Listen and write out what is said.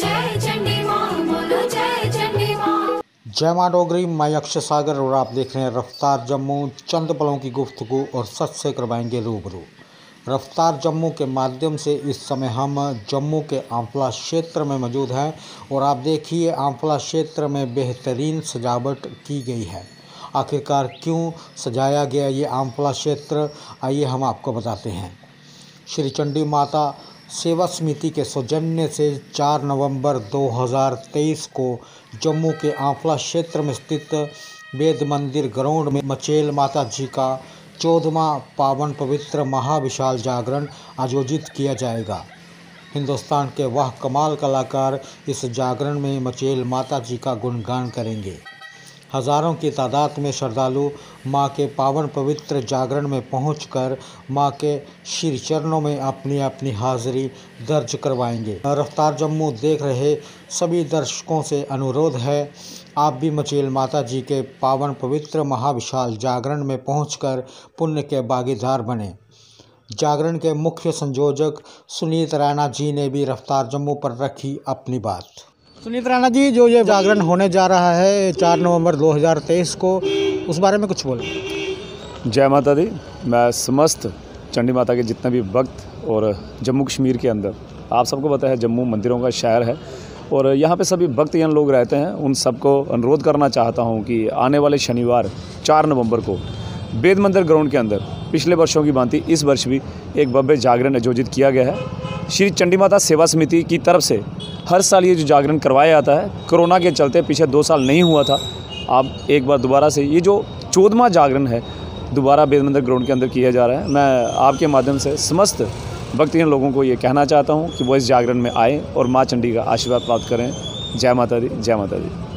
जय माँ माँ माँ डोगरी मैं अक्षय सागर और आप देख रहे हैं रफ्तार जम्मू। चंद पलों की गुफ्तगू और सच से करवाएँगे रूबरू। रफ्तार जम्मू के माध्यम से इस समय हम जम्मू के आंवला क्षेत्र में मौजूद हैं और आप देखिए आंफला क्षेत्र में बेहतरीन सजावट की गई है। आखिरकार क्यों सजाया गया ये आंफला क्षेत्र? आइए हम आपको बताते हैं। श्री चंडी माता सेवा समिति के सौजन्य से 4 नवंबर 2023 को जम्मू के आंफला क्षेत्र में स्थित वेद मंदिर ग्राउंड में मचेल माता जी का चौदहवा पावन पवित्र महाविशाल जागरण आयोजित किया जाएगा। हिंदुस्तान के वह कमाल कलाकार इस जागरण में मचेल माता जी का गुणगान करेंगे। हज़ारों की तादाद में श्रद्धालु माँ के पावन पवित्र जागरण में पहुंचकर माँ के श्री चरणों में अपनी अपनी हाजिरी दर्ज करवाएँगे। रफ्तार जम्मू देख रहे सभी दर्शकों से अनुरोध है, आप भी मचेल माता जी के पावन पवित्र महाविशाल जागरण में पहुंचकर पुण्य के भागीदार बने। जागरण के मुख्य संयोजक सुनीत रैना जी ने भी रफ्तार जम्मू पर रखी अपनी बात। सुनीत राणा जी जो ये जागरण होने जा रहा है चार नवंबर 2023 को उस बारे में कुछ बोलें। जय माता दी। मैं समस्त चंडी माता के जितने भी भक्त और जम्मू कश्मीर के अंदर आप सबको पता है जम्मू मंदिरों का शहर है। और यहाँ पे सभी भक्तजन लोग रहते हैं उन सबको अनुरोध करना चाहता हूँ कि आने वाले शनिवार चार नवंबर को वेद मंदिर ग्राउंड के अंदर पिछले वर्षों की भांति इस वर्ष भी एक भव्य जागरण आयोजित किया गया है। श्री चंडी माता सेवा समिति की तरफ़ से हर साल ये जो जागरण करवाया जाता है, कोरोना के चलते पीछे दो साल नहीं हुआ था। अब एक बार दोबारा से, ये जो चौदहवा जागरण है, दोबारा बेदमंदर ग्राउंड के अंदर किया जा रहा है। मैं आपके माध्यम से समस्त भक्तजन लोगों को ये कहना चाहता हूँ कि वो इस जागरण में आएँ और माँ चंडी का आशीर्वाद प्राप्त करें। जय माता दी, जय माता दी।